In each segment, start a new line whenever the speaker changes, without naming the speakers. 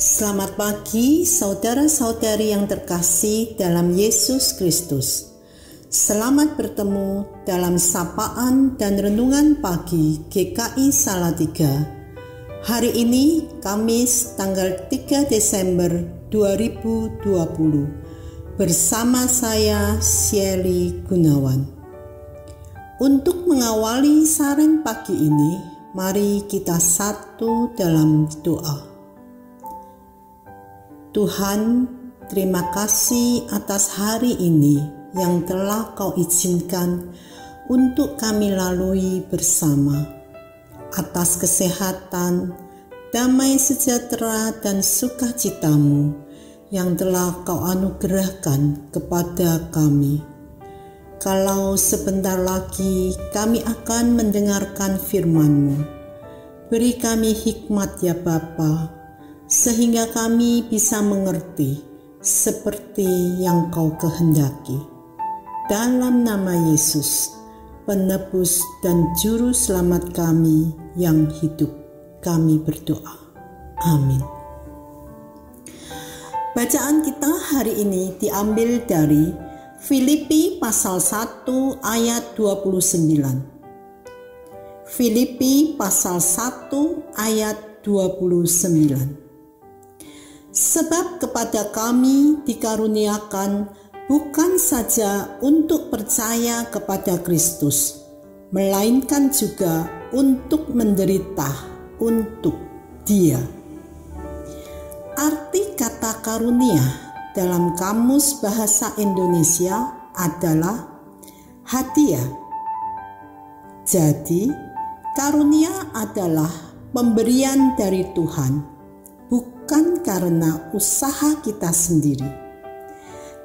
Selamat pagi, saudara-saudari yang terkasih dalam Yesus Kristus. Selamat bertemu dalam sapaan dan renungan pagi GKI Salatiga. Hari ini Kamis tanggal 3 Desember 2020 bersama saya Shelly Gunawan. Untuk mengawali saran pagi ini, mari kita satu dalam doa. Tuhan, terima kasih atas hari ini yang telah Kau izinkan untuk kami lalui bersama. Atas kesehatan, damai sejahtera dan sukacitamu yang telah Kau anugerahkan kepada kami. Kalau sebentar lagi kami akan mendengarkan firman-Mu, beri kami hikmat ya Bapa sehingga kami bisa mengerti seperti yang kau kehendaki. Dalam nama Yesus, penebus dan juru selamat kami yang hidup, kami berdoa. Amin. Bacaan kita hari ini diambil dari Filipi pasal 1 ayat 29. Filipi pasal 1 ayat 29. Sebab kepada kami dikaruniakan bukan saja untuk percaya kepada Kristus, melainkan juga untuk menderita untuk Dia. Arti kata karunia dalam kamus bahasa Indonesia adalah hadiah. Jadi, karunia adalah pemberian dari Tuhan bukan karena usaha kita sendiri.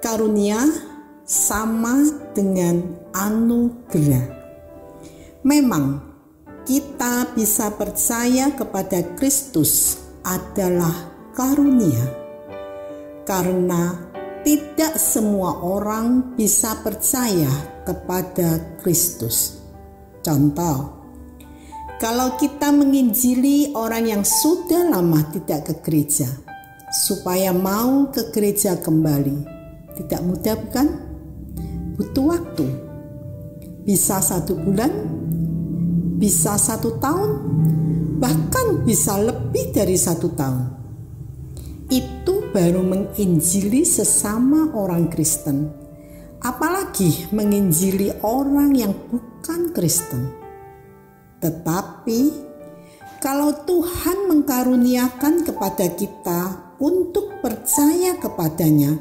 Karunia sama dengan anugerah. Memang kita bisa percaya kepada Kristus adalah karunia. Karena tidak semua orang bisa percaya kepada Kristus. Contoh, kalau kita menginjili orang yang sudah lama tidak ke gereja, supaya mau ke gereja kembali, tidak mudah bukan? Butuh waktu. Bisa satu bulan, bisa satu tahun, bahkan bisa lebih dari satu tahun. Itu baru menginjili sesama orang Kristen. Apalagi menginjili orang yang bukan Kristen tetapi kalau Tuhan mengkaruniakan kepada kita untuk percaya kepadanya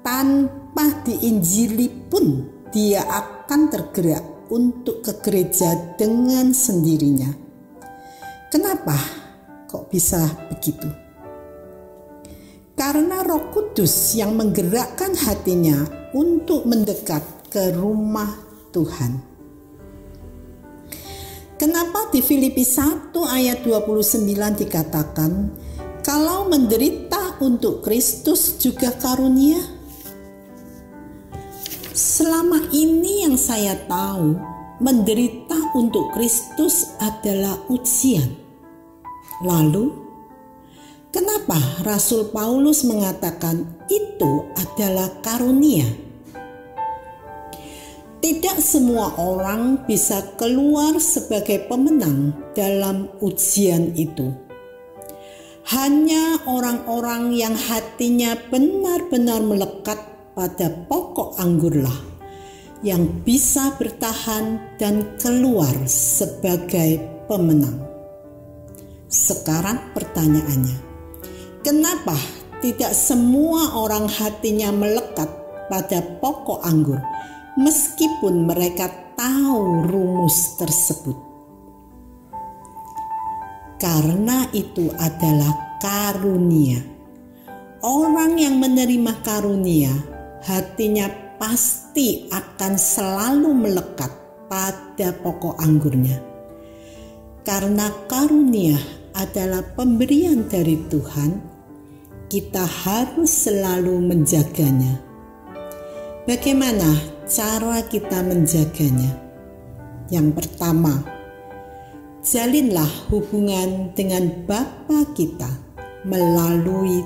tanpa diinjili pun dia akan tergerak untuk ke gereja dengan sendirinya. Kenapa kok bisa begitu? Karena Roh Kudus yang menggerakkan hatinya untuk mendekat ke rumah Tuhan. Kenapa di Filipi 1 ayat 29 dikatakan kalau menderita untuk Kristus juga karunia? Selama ini yang saya tahu, menderita untuk Kristus adalah ujian. Lalu, kenapa Rasul Paulus mengatakan itu adalah karunia? Tidak semua orang bisa keluar sebagai pemenang dalam ujian itu. Hanya orang-orang yang hatinya benar-benar melekat pada pokok anggurlah yang bisa bertahan dan keluar sebagai pemenang. Sekarang pertanyaannya, kenapa tidak semua orang hatinya melekat pada pokok anggur? Meskipun mereka tahu rumus tersebut. Karena itu adalah karunia. Orang yang menerima karunia, hatinya pasti akan selalu melekat pada pokok anggurnya. Karena karunia adalah pemberian dari Tuhan, kita harus selalu menjaganya. Bagaimana cara kita menjaganya. Yang pertama, jalinlah hubungan dengan Bapa kita melalui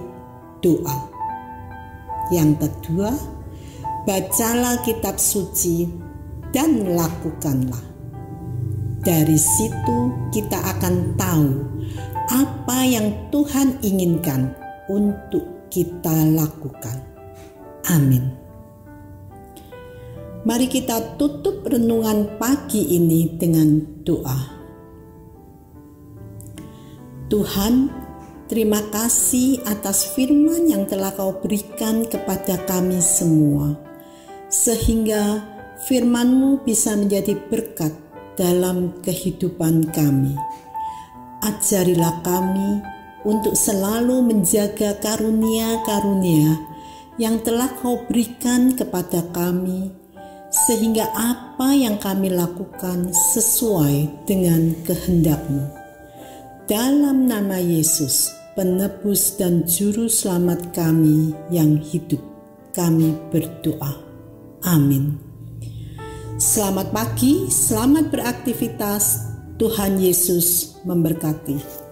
doa. Yang kedua, bacalah kitab suci dan lakukanlah. Dari situ kita akan tahu apa yang Tuhan inginkan untuk kita lakukan. Amin. Mari kita tutup renungan pagi ini dengan doa. Tuhan, terima kasih atas firman yang telah Kau berikan kepada kami semua, sehingga firman-Mu bisa menjadi berkat dalam kehidupan kami. Ajarilah kami untuk selalu menjaga karunia-karunia yang telah Kau berikan kepada kami, sehingga apa yang kami lakukan sesuai dengan kehendak-Mu. Dalam nama Yesus, penebus dan juru selamat kami yang hidup, kami berdoa. Amin. Selamat pagi, selamat beraktivitas. Tuhan Yesus memberkati.